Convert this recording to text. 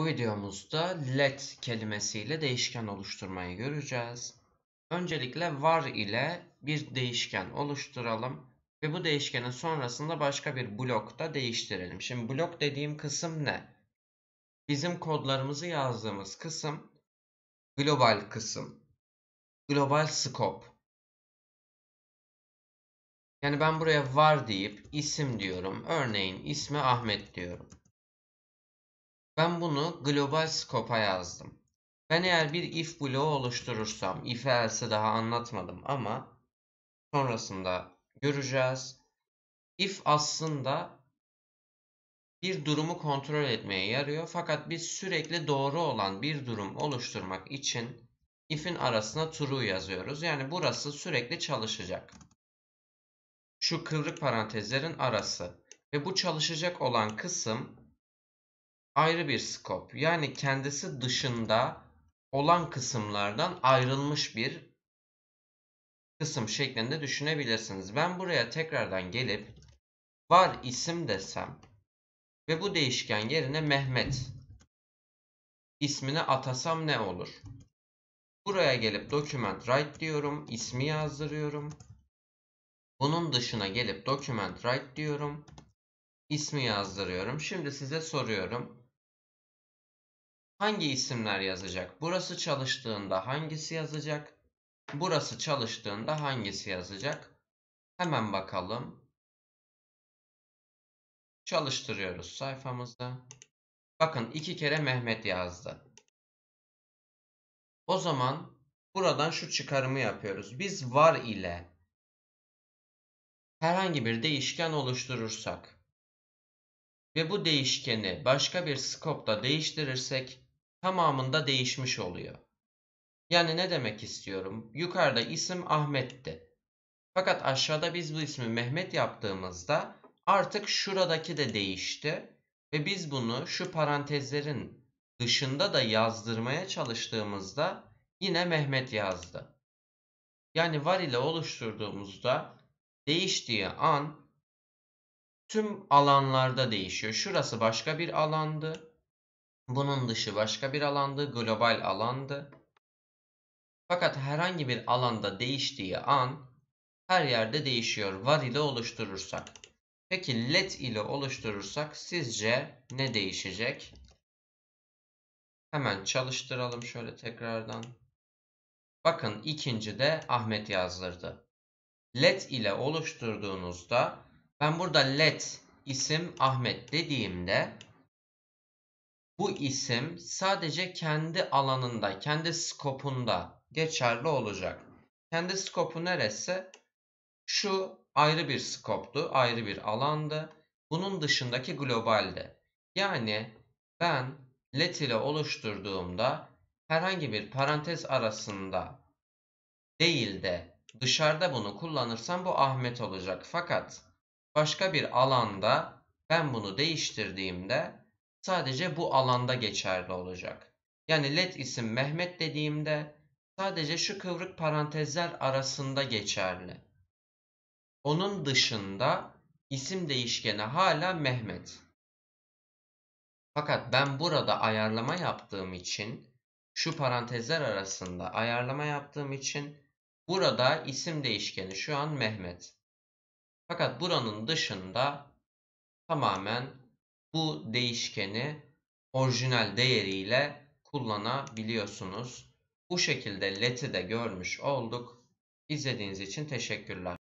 Bu videomuzda let kelimesiyle değişken oluşturmayı göreceğiz. Öncelikle var ile bir değişken oluşturalım ve bu değişkenin sonrasında başka bir blokta değiştirelim. Şimdi blok dediğim kısım ne? Bizim kodlarımızı yazdığımız kısım global kısım, global scope. Yani ben buraya var deyip isim diyorum. Örneğin ismi Ahmet diyorum. Ben bunu global scope'a yazdım. Ben eğer bir if bloğu oluşturursam, if else'i daha anlatmadım ama sonrasında göreceğiz. If aslında bir durumu kontrol etmeye yarıyor fakat biz sürekli doğru olan bir durum oluşturmak için if'in arasına true yazıyoruz. Yani burası sürekli çalışacak. Şu kıvrık parantezlerin arası ve bu çalışacak olan kısım ayrı bir skop. Yani kendisi dışında olan kısımlardan ayrılmış bir kısım şeklinde düşünebilirsiniz. Ben buraya tekrardan gelip var isim desem ve bu değişken yerine Mehmet ismini atasam ne olur? Buraya gelip document write diyorum, ismi yazdırıyorum. Bunun dışına gelip document write diyorum, ismi yazdırıyorum. Şimdi size soruyorum. Hangi isimler yazacak? Burası çalıştığında hangisi yazacak? Burası çalıştığında hangisi yazacak? Hemen bakalım. Çalıştırıyoruz sayfamızda. Bakın iki kere Mehmet yazdı. O zaman buradan şu çıkarımı yapıyoruz. Biz var ile herhangi bir değişken oluşturursak ve bu değişkeni başka bir skopta değiştirirsek tamamında değişmiş oluyor. Yani ne demek istiyorum? Yukarıda isim Ahmet'ti. Fakat aşağıda biz bu ismi Mehmet yaptığımızda artık şuradaki de değişti ve biz bunu şu parantezlerin dışında da yazdırmaya çalıştığımızda yine Mehmet yazdı. Yani var ile oluşturduğumuzda değiştiği an tüm alanlarda değişiyor. Şurası başka bir alandı. Bunun dışı başka bir alandı, global alandı. Fakat herhangi bir alanda değiştiği an her yerde değişiyor var ile oluşturursak. Peki let ile oluşturursak sizce ne değişecek? Hemen çalıştıralım şöyle tekrardan. Bakın ikinci de Ahmet yazdırdı. Let ile oluşturduğunuzda ben burada let isim Ahmet dediğimde bu isim sadece kendi alanında, kendi skopunda geçerli olacak. Kendi skopu neresi? Şu ayrı bir skoptu, ayrı bir alandı. Bunun dışındaki globalde. Yani ben let ile oluşturduğumda herhangi bir parantez arasında değil de dışarıda bunu kullanırsam bu Ahmet olacak. Fakat başka bir alanda ben bunu değiştirdiğimde sadece bu alanda geçerli olacak. Yani let isim Mehmet dediğimde sadece şu kıvrık parantezler arasında geçerli. Onun dışında isim değişkeni hala Mehmet. Fakat ben burada ayarlama yaptığım için şu parantezler arasında ayarlama yaptığım için burada isim değişkeni şu an Mehmet. Fakat buranın dışında tamamen bu değişkeni orijinal değeriyle kullanabiliyorsunuz. Bu şekilde let'i de görmüş olduk. İzlediğiniz için teşekkürler.